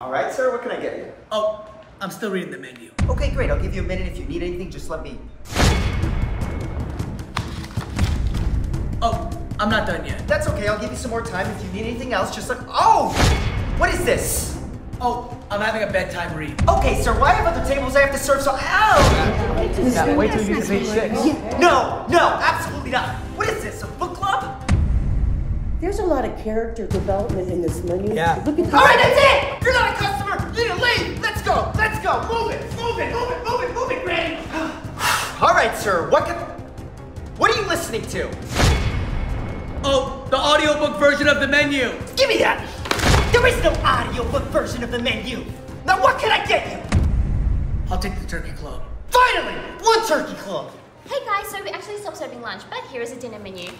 All right, sir, what can I get you? Oh, I'm still reading the menu. Okay, great. I'll give you a minute. If you need anything, just let me. Oh, I'm not done yet. That's okay. I'll give you some more time. If you need anything else, just let. Oh! What is this? Oh, I'm having a bedtime read. Okay, sir, why have other tables I have to serve so. Ow! Wait till you get to page six. No, no, absolutely not. What is this, a book club? There's a lot of character development in this menu. Yeah. Look at All right, that's it! Move it! Move it! Move it! Move it! Move it, Granny! All right, sir, what can. What are you listening to? Oh, the audiobook version of the menu. Give me that! There is no audiobook version of the menu! Now, what can I get you? I'll take the turkey club. Finally! One turkey club! Hey guys, so we actually stopped serving lunch, but here is a dinner menu.